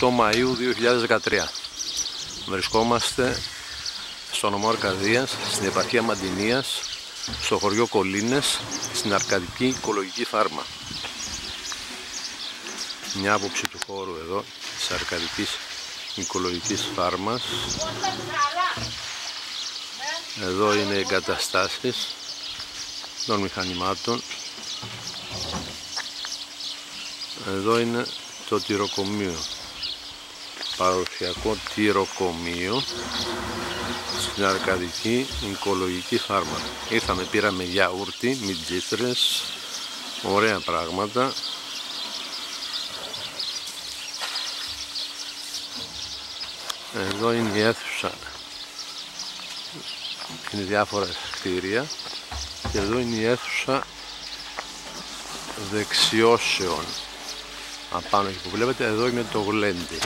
8 Μαΐου 2013 Βρισκόμαστε στο νομό Αρκαδίας, στην επαρχία Μαντινίας, στο χωριό Κολίνες, στην Αρκαδική Οικολογική Φάρμα. Μια άποψη του χώρου εδώ, της Αρκαδικής Οικολογικής Φάρμας. Εδώ είναι οι εγκαταστάσεις των μηχανημάτων. Εδώ είναι το τυροκομείο παραδοσιακό τυροκομείο στην Αρκαδική Οικολογική Φάρμα. Ήρθαμε, πήραμε γιαούρτι, μιτζίτρες, ωραία πράγματα. Εδώ είναι η αίθουσα, είναι διάφορα κτίρια και εδώ είναι η αίθουσα δεξιώσεων. Απάνω εκεί που βλέπετε, εδώ είναι το γλέντι.